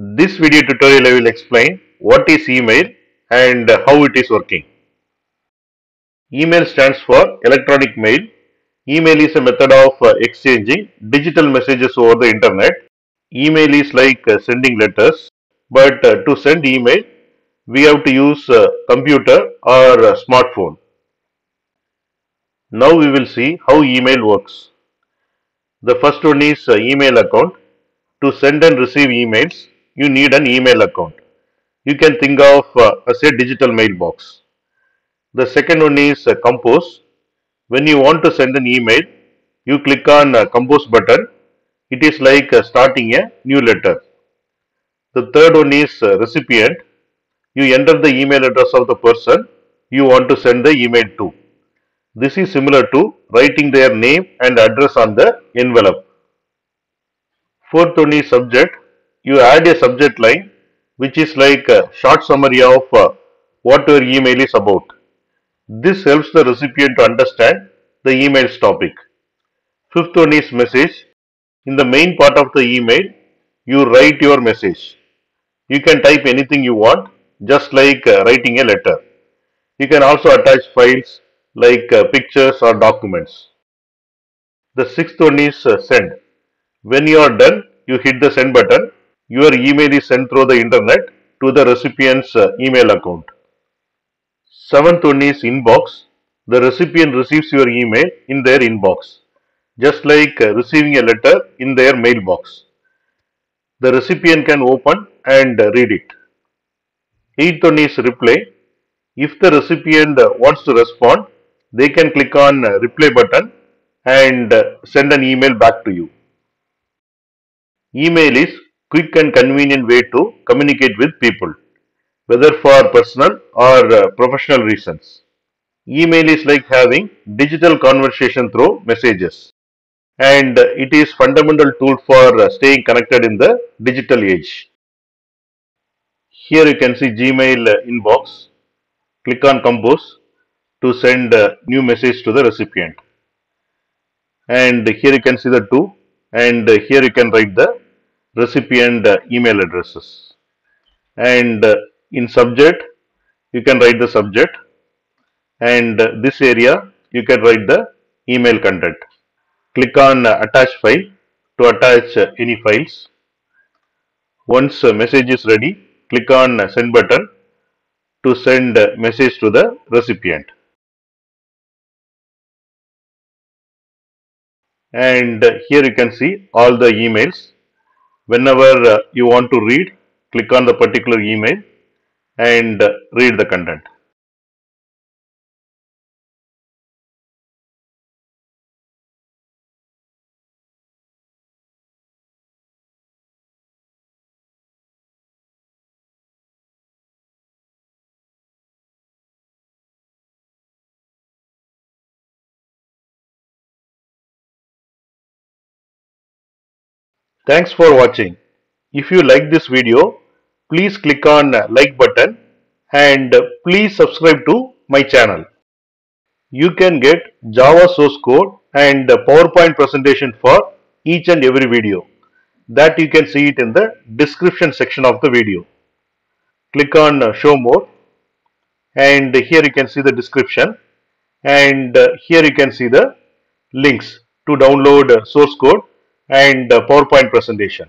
This video tutorial I will explain what is email and how it is working. Email stands for electronic mail. Email is a method of uh, exchanging digital messages over the internet. Email is like uh, sending letters, but uh, to send email, we have to use computer or smartphone. Now we will see how email works. The first one is email account. To send and receive emails, you need an email account. You can think of uh, as a digital mailbox. The second one is uh, compose. When you want to send an email, you click on uh, compose button. It is like uh, starting a new letter. The third one is uh, recipient. You enter the email address of the person you want to send the email to. This is similar to writing their name and address on the envelope. Fourth one is subject. You add a subject line which is like a short summary of uh, what your email is about. This helps the recipient to understand the email's topic. Fifth one is message. In the main part of the email, you write your message. You can type anything you want, just like uh, writing a letter. You can also attach files like uh, pictures or documents. The sixth one is send. When you are done, you hit the send button. Your email is sent through the internet to the recipient's uh, email account. Seventh one is inbox. The recipient receives your email in their inbox, just like uh, receiving a letter in their mailbox. The recipient can open and uh, read it. Eighth one is reply. If the recipient wants to respond, they can click on reply button and send an email back to you. Email is quick and convenient way to communicate with people, whether for personal or uh, professional reasons. Email is like having digital conversation through messages and uh, it is fundamental tool for uh, staying connected in the digital age. Here you can see Gmail uh, inbox. Click on compose to send a new message to the recipient. And here you can see the To and uh, here you can write the recipient uh, email addresses. And uh, in subject, you can write the subject and uh, this area you can write the email content. Click on attach file to attach any files. Once message is ready, click on send button to send message to the recipient. And here you can see all the emails. Whenever uh, you want to read, click on the particular email and uh, read the content. Thanks for watching. If you like this video, please click on like button and please subscribe to my channel. You can get Java source code and PowerPoint presentation for each and every video. That you can see it in the description section of the video. Click on show more and here you can see the description and here you can see the links to download source code and uh, PowerPoint presentation.